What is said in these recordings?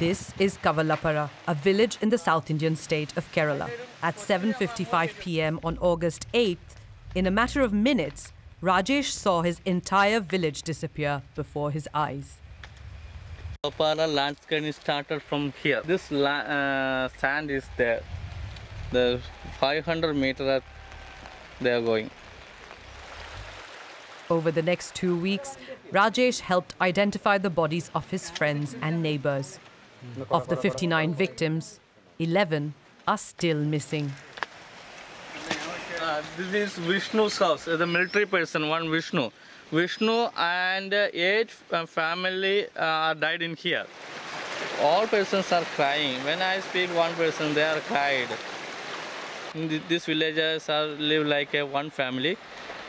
This is Kavalappara, a village in the South Indian state of Kerala. At 7:55 p.m. on August 8th, in a matter of minutes, Rajesh saw his entire village disappear before his eyes. Kavalappara landscape is started from here. This uh, sand is there. The 500 meter they are going. Over the next two weeks, Rajesh helped identify the bodies of his friends and neighbors. Of the 59 victims, 11 are still missing. Uh, this is Vishnu's house, the military person, one Vishnu. Vishnu and eight uh, family uh, died in here. All persons are crying. When I speak one person, they are cried. These villagers are live like a one family.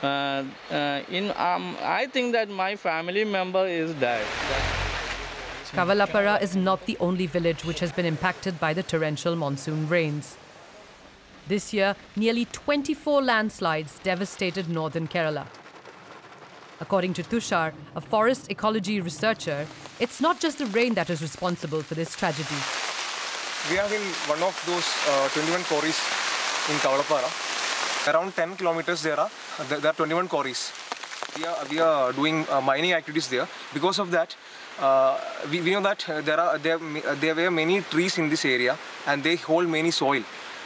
Uh, uh, in um, I think that my family member is died. Kavalappara is not the only village which has been impacted by the torrential monsoon rains. This year, nearly 24 landslides devastated northern Kerala. According to Tushar, a forest ecology researcher, it's not just the rain that is responsible for this tragedy. We are in one of those uh, 21 quarries in Kavalappara. Around 10 kilometers there are there are 21 quarries. We are we are doing uh, mining activities there. Because of that, uh, we, we know that uh, there are there ma- there were many trees in this area and they hold many soil.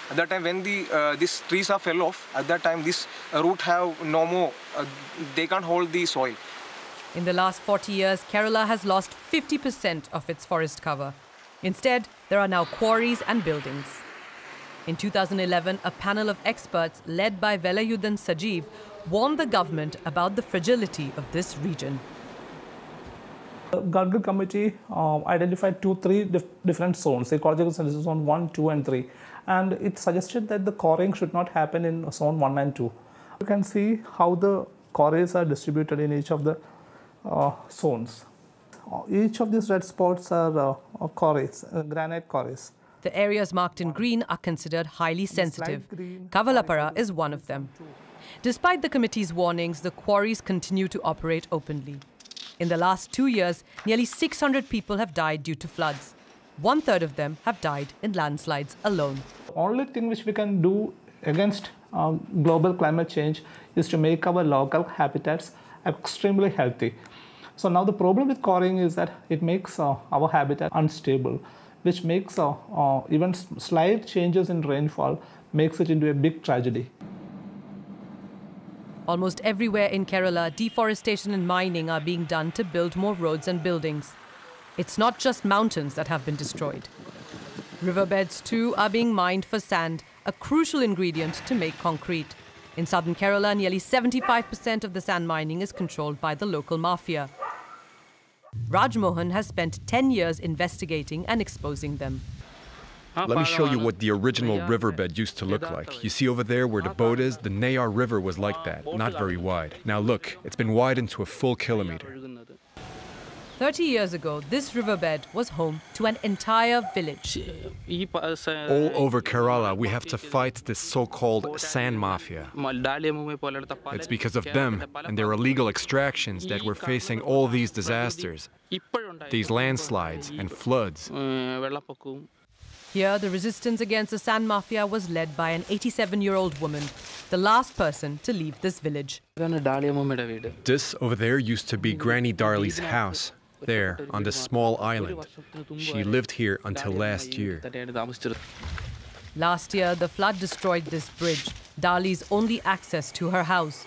At that time, when the uh, these trees are fell off, at that time this uh, root have no more. Uh, they can't hold the soil. In the last 40 years, Kerala has lost 50% of its forest cover. Instead, there are now quarries and buildings. In 2011, a panel of experts led by Velayudan Sajeev warned the government about the fragility of this region. The Gadgil committee um, identified two, three dif- different zones, ecological sensitive zone 1, 2, and 3. And it suggested that the quarrying should not happen in zone 1 and 2. You can see how the quarries are distributed in each of the uh, zones. Uh, Each of these red spots are uh, uh, quarries, uh, granite quarries. The areas marked in green are considered highly sensitive. green Kavalappara is one of them. Despite the committee's warnings, the quarries continue to operate openly. In the last two years, nearly 600 people have died due to floods. One third of them have died in landslides alone. only thing which we can do against um, global climate change is to make our local habitats extremely healthy. So now the problem with quarrying is that it makes uh, our habitat unstable, which makes uh, uh, even slight changes in rainfall makes it into a big tragedy. Almost everywhere in Kerala, deforestation and mining are being done to build more roads and buildings. It's not just mountains that have been destroyed. Riverbeds too are being mined for sand, a crucial ingredient to make concrete. In southern Kerala, nearly 75% of the sand mining is controlled by the local mafia. Rajmohan has spent 10 years investigating and exposing them. Let me show you what the original riverbed used to look like. You see over there where the boat is? The Neyyar River was like that, not very wide. Now look, it's been widened to a full kilometer. 30 years ago, this riverbed was home to an entire village. All over Kerala, we have to fight this so called sand mafia. It's because of them and their illegal extractions that we're facing all these disasters, these landslides and floods. Here, the resistance against the sand mafia was led by an 87 year old woman, the last person to leave this village. This over there used to be Granny Darli's house, there on this small island. She lived here until last year. Last year, the flood destroyed this bridge, Darli's only access to her house.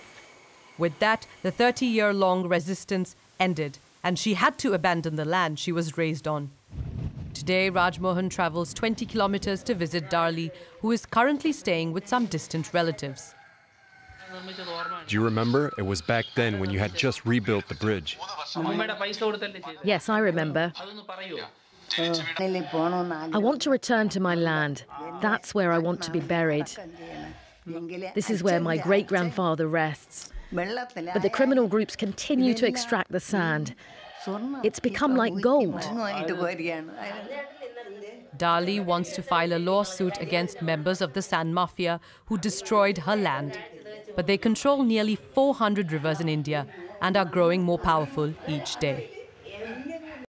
With that, the 30 year long resistance ended, and she had to abandon the land she was raised on. Today, Rajmohan travels 20 kilometers to visit Darli, who is currently staying with some distant relatives. Do you remember? It was back then when you had just rebuilt the bridge. Yes, I remember. Uh, I want to return to my land. That's where I want to be buried. This is where my great grandfather rests. But the criminal groups continue to extract the sand. It's become like gold. Darli wants to file a lawsuit against members of the sand mafia who destroyed her land. But they control nearly 400 rivers in India and are growing more powerful each day.